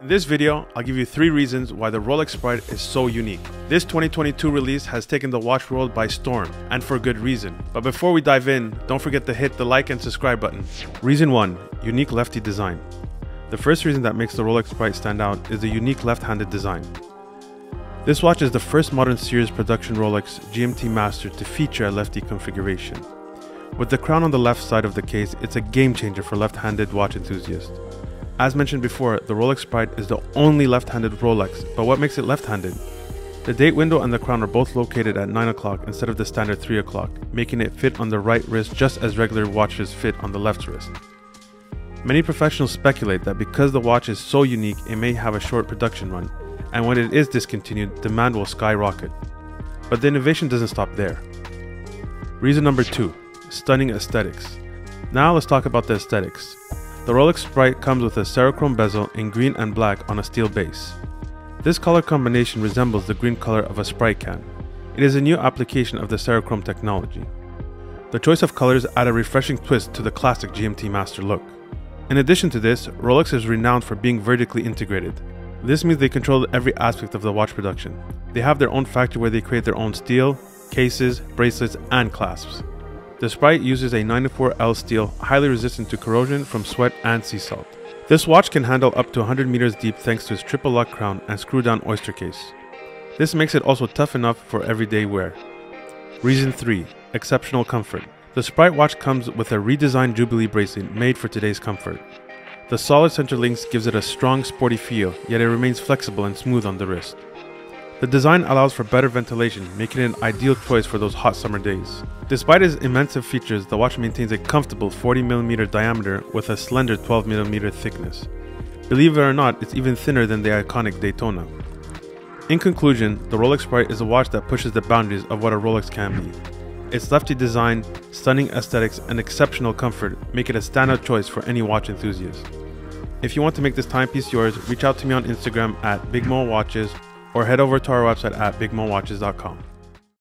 In this video, I'll give you three reasons why the Rolex Sprite is so unique. This 2022 release has taken the watch world by storm, and for good reason. But before we dive in, don't forget to hit the like and subscribe button. Reason 1. Unique lefty design. The first reason that makes the Rolex Sprite stand out is the unique left-handed design. This watch is the first modern series production Rolex GMT Master to feature a lefty configuration. With the crown on the left side of the case, it's a game changer for left-handed watch enthusiasts. As mentioned before, the Rolex Sprite is the only left-handed Rolex, but what makes it left-handed? The date window and the crown are both located at 9 o'clock instead of the standard 3 o'clock, making it fit on the right wrist just as regular watches fit on the left wrist. Many professionals speculate that because the watch is so unique, it may have a short production run, and when it is discontinued, demand will skyrocket. But the innovation doesn't stop there. Reason number 2 Stunning aesthetics. Now let's talk about the aesthetics. The Rolex Sprite comes with a Cerachrom bezel in green and black on a steel base. This color combination resembles the green color of a Sprite can. It is a new application of the Cerachrom technology. The choice of colors add a refreshing twist to the classic GMT Master look. In addition to this, Rolex is renowned for being vertically integrated. This means they control every aspect of the watch production. They have their own factory where they create their own steel, cases, bracelets, and clasps. The Sprite uses a 94L steel, highly resistant to corrosion from sweat and sea salt. This watch can handle up to 100 meters deep thanks to its triple lock crown and screw down oyster case. This makes it also tough enough for everyday wear. Reason 3 Exceptional comfort. The Sprite watch comes with a redesigned Jubilee bracelet made for today's comfort. The solid center links gives it a strong sporty feel, yet it remains flexible and smooth on the wrist. The design allows for better ventilation, making it an ideal choice for those hot summer days. Despite its immense features, the watch maintains a comfortable 40mm diameter with a slender 12mm thickness. Believe it or not, it's even thinner than the iconic Daytona. In conclusion, the Rolex Sprite is a watch that pushes the boundaries of what a Rolex can be. Its lefty design, stunning aesthetics, and exceptional comfort make it a standout choice for any watch enthusiast. If you want to make this timepiece yours, reach out to me on Instagram at BigMoeWatches or head over to our website at bigmoewatches.com.